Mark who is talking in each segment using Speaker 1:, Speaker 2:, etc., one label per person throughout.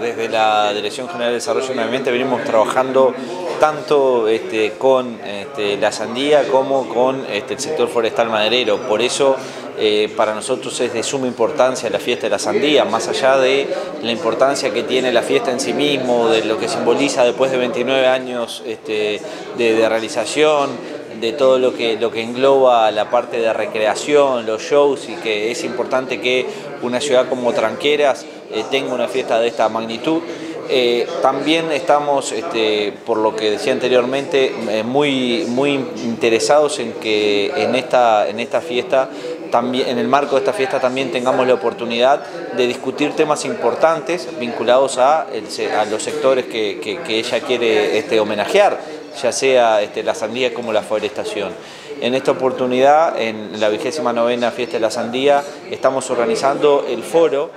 Speaker 1: Desde la Dirección General de Desarrollo y Ambiente venimos trabajando tanto este, con este, la sandía como con este, el sector forestal maderero. Por eso eh, para nosotros es de suma importancia la fiesta de la sandía, más allá de la importancia que tiene la fiesta en sí mismo, de lo que simboliza después de 29 años de, de realización, de todo lo que, lo que engloba la parte de recreación, los shows y que es importante que una ciudad como Tranqueras eh, tenga una fiesta de esta magnitud. Eh, también estamos, este, por lo que decía anteriormente, eh, muy, muy interesados en que en esta, en esta fiesta también, en el marco de esta fiesta también tengamos la oportunidad de discutir temas importantes vinculados a, a los sectores que, que, ella quiere este, homenajear, ya sea este, la sandía como la forestación. En esta oportunidad, en la vigésima novena Fiesta de la Sandía, estamos organizando el foro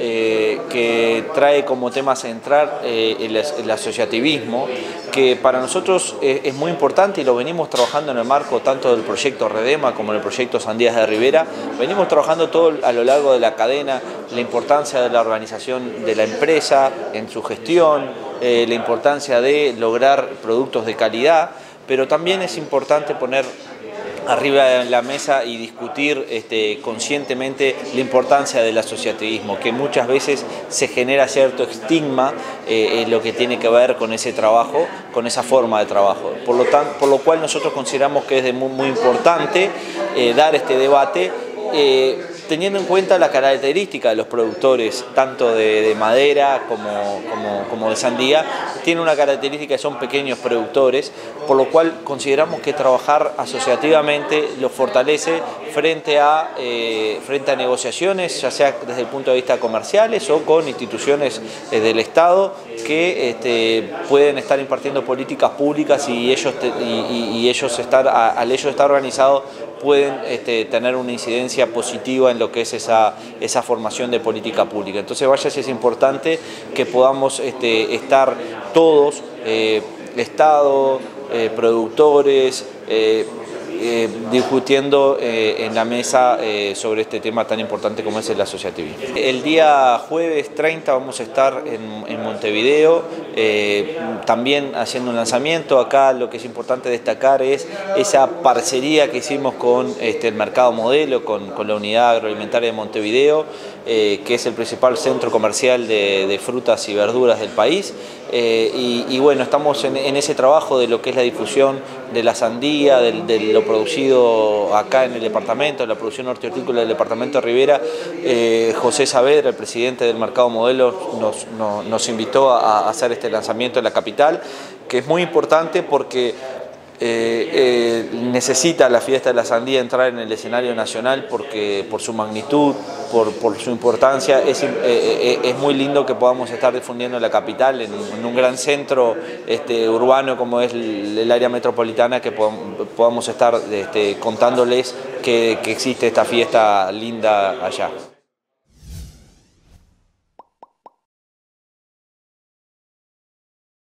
Speaker 1: eh, que trae como tema central eh, el, asociativismo, que para nosotros es, muy importante y lo venimos trabajando en el marco tanto del proyecto Redema como en el proyecto Sandías de Rivera. Venimos trabajando todo a lo largo de la cadena, la importancia de la organización de la empresa en su gestión, eh, la importancia de lograr productos de calidad, pero también es importante poner arriba en la mesa y discutir este, conscientemente la importancia del asociativismo, que muchas veces se genera cierto estigma eh, en lo que tiene que ver con ese trabajo, con esa forma de trabajo. Por lo, por lo cual nosotros consideramos que es muy, muy importante eh, dar este debate. Eh, teniendo en cuenta la característica de los productores, tanto de, madera como, como, de sandía, tiene una característica que son pequeños productores, por lo cual consideramos que trabajar asociativamente los fortalece frente a, eh, frente a negociaciones, ya sea desde el punto de vista comerciales o con instituciones eh, del Estado que este, pueden estar impartiendo políticas públicas y ellos, y, ellos estar, al ellos estar organizados pueden este, tener una incidencia positiva en lo que es esa, esa formación de política pública. Entonces vaya si es importante que podamos este, estar todos, eh, Estado, eh, productores, eh, eh, discutiendo eh, en la mesa eh, sobre este tema tan importante como es el asociativismo. El día jueves 30 vamos a estar en, Montevideo, también haciendo un lanzamiento. Acá lo que es importante destacar es esa parcería que hicimos con este, el Mercado Modelo, con, la Unidad Agroalimentaria de Montevideo, que es el principal centro comercial de, frutas y verduras del país. Y, bueno, estamos en, ese trabajo de lo que es la difusión de la sandía, de, de lo producido acá en el departamento, la producción hortícola del departamento de Rivera, eh, José Saavedra, el presidente del Mercado Modelo, nos, invitó a hacer este lanzamiento en la capital, que es muy importante porque eh, eh, necesita la fiesta de la sandía entrar en el escenario nacional porque por su magnitud, por, su importancia, eh, es, muy lindo que podamos estar difundiendo en la capital, en, un gran centro este, urbano como es el, área metropolitana, que podamos, estar este, contándoles que existe esta fiesta linda allá.